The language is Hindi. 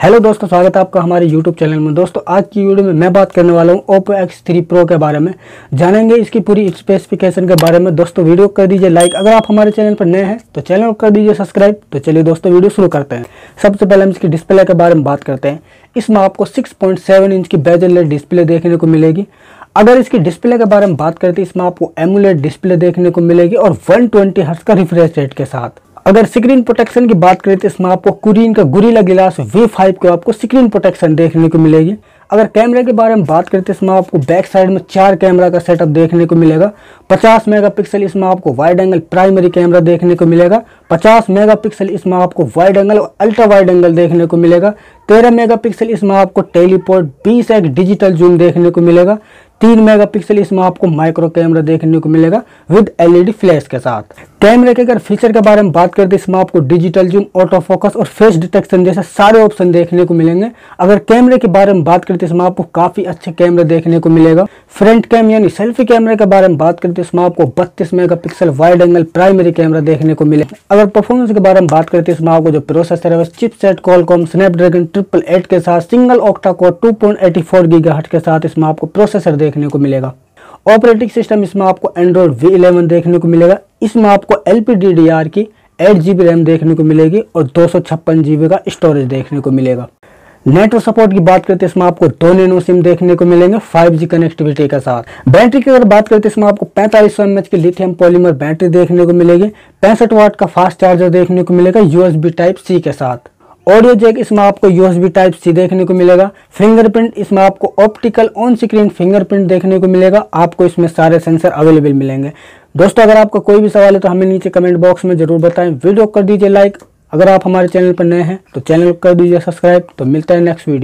हेलो दोस्तों, स्वागत है आपका हमारे यूट्यूब चैनल में। दोस्तों, आज की वीडियो में मैं बात करने वाला हूँ ओप्पो एक्स थ्री प्रो के बारे में। जानेंगे इसकी पूरी स्पेसिफिकेशन के बारे में। दोस्तों वीडियो कर दीजिए लाइक अगर आप हमारे चैनल पर नए हैं तो चैनल कर दीजिए सब्सक्राइब तो चलिए दोस्तों वीडियो शुरू करते हैं। सबसे पहले हम इसकी डिस्प्ले के बारे में बात करते हैं। इसमें आपको सिक्स इंच की बेजल डिस्प्ले देखने को मिलेगी। अगर इसकी डिस्प्ले के बारे में बात करते हैं इसमें आपको एमुलेट डिस्प्ले देखने को मिलेगी और 120 ट्वेंटी का रिफ्रेश रेट के साथ। अगर स्क्रीन प्रोटेक्शन की बात करें तो इसमें आपको कुरीन का गुरीला गिलास V5 को आपको स्क्रीन प्रोटेक्शन देखने को मिलेगी। अगर कैमरे के बारे में बात करें तो इसमें आपको बैक साइड में चार कैमरा का सेटअप देखने को मिलेगा। 50 मेगापिक्सल इसमें आपको वाइड एंगल प्राइमरी कैमरा देखने को मिलेगा। 50 मेगापिक्सल इसमें आपको वाइड एंगल और अल्ट्रा वाइड एंगल देखने को मिलेगा। 13 मेगापिक्सल इसमें आपको टेलीपोर्ट 20 एक्स डिजिटल जूम देखने को मिलेगा। तीन मेगापिक्सल इसमें आपको माइक्रो कैमरा देखने को मिलेगा विद एलईडी फ्लैश के साथ। कैमरे के अगर फीचर के बारे में बात करते हैं इसमें आपको डिजिटल जूम ऑटो फोकस और फेस डिटेक्शन जैसे सारे ऑप्शन देखने को मिलेंगे। अगर कैमरे के बारे में बात करते हैं इसमें आपको काफ़ी अच्छे कैमरे देखने को मिलेगा। फ्रंट कैम यानी सेल्फी कैमरे के बारे में बात करते हैं इसमें आपको बत्तीस mega wide angle primary camera देखने को मिलेगा। अगर परफॉर्मेंस के बारे में बात करते हैं इसमें आपको जो प्रोसेसर है chip set Qualcomm Snapdragon triple eight के साथ single octa core two point eighty four के साथ इसमें आपको प्रोसेसर देखने को मिलेगा। ऑपरेटिंग सिस्टम इसमें आपको एंड्रॉइड वी इलेवन देखने को मिलेगा। इसमें आपको L P D D R की एट जी रैम देखने को मिलेगी और दो सौ छप्पन जीबी का स्टोरेज देखने को मिलेगा। नेटवर्क सपोर्ट की बात करते हैं, इसमें आपको दो नैनो सिम देखने को मिलेंगे 5G कनेक्टिविटी के साथ। बैटरी की अगर बात करते हैं, इसमें आपको पैंतालीस सौ की लिथियम पॉलीमर बैटरी देखने को मिलेगी, पैंसठ वाट का फास्ट चार्जर देखने को मिलेगा यूएसबी टाइप सी के साथ। ऑडियो जैक, इसमें आपको यूएसबी टाइप सी देखने को मिलेगा फिंगरप्रिंट इसमें आपको ऑप्टिकल ऑन स्क्रीन फिंगरप्रिंट देखने को मिलेगा, आपको इसमें सारे सेंसर अवेलेबल मिलेंगे। दोस्तों, अगर आपका कोई भी सवाल है तो हमें नीचे कमेंट बॉक्स में ज़रूर बताएँ। वीडियो कर दीजिए लाइक अगर आप हमारे चैनल पर नए हैं तो चैनल कर दीजिए सब्सक्राइब तो मिलता है नेक्स्ट वीडियो